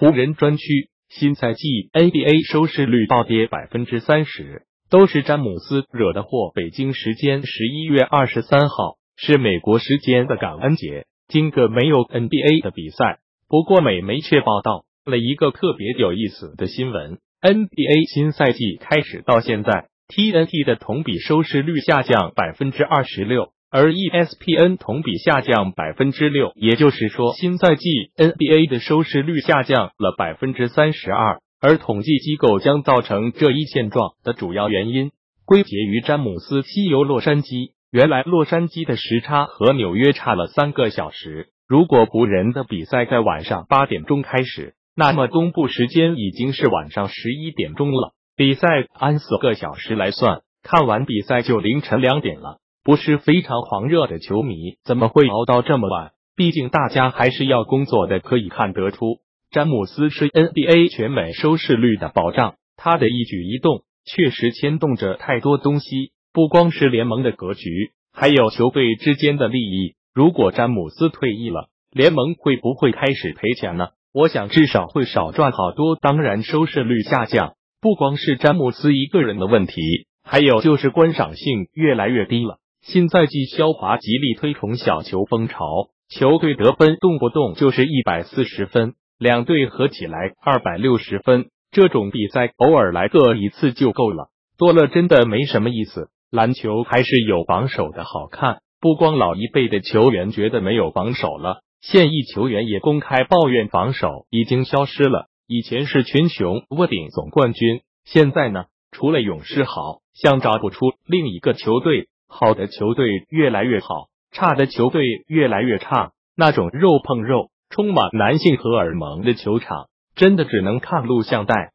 湖人专区新赛季 NBA 收视率暴跌百分之三十，都是詹姆斯惹的祸。北京时间十一月二十三号是美国时间的感恩节，今个没有 NBA 的比赛。不过美媒却报道了一个特别有意思的新闻：NBA 新赛季开始到现在，TNT 的同比收视率下降百分之二十六。而 ESPN 同比下降百分之六，也就是说，新赛季 NBA 的收视率下降了百分之三十二。而统计机构将造成这一现状的主要原因归结于詹姆斯西游洛杉矶。原来洛杉矶的时差和纽约差了三个小时。如果湖人的比赛在晚上八点钟开始，那么东部时间已经是晚上十一点钟了。比赛按四个小时来算，看完比赛就凌晨两点了。不是非常狂热的球迷，怎么会熬到这么晚？毕竟大家还是要工作的。可以看得出，詹姆斯是 NBA 全美收视率的保障，他的一举一动确实牵动着太多东西，不光是联盟的格局，还有球队之间的利益。如果詹姆斯退役了，联盟会不会开始赔钱呢？我想至少会少赚好多。当然，收视率下降不光是詹姆斯一个人的问题，还有就是观赏性越来越低了。新赛季，肖华极力推崇小球风潮，球队得分动不动就是一百四十分，两队合起来二百六十分，这种比赛偶尔来个一次就够了，多了真的没什么意思。篮球还是有防守的好看，不光老一辈的球员觉得没有防守了，现役球员也公开抱怨防守已经消失了。以前是群雄卧顶总冠军，现在呢，除了勇士好像找不出另一个球队。好的球队越来越好，差的球队越来越差。那种肉碰肉、充满男性荷尔蒙的球场，真的只能看录像带。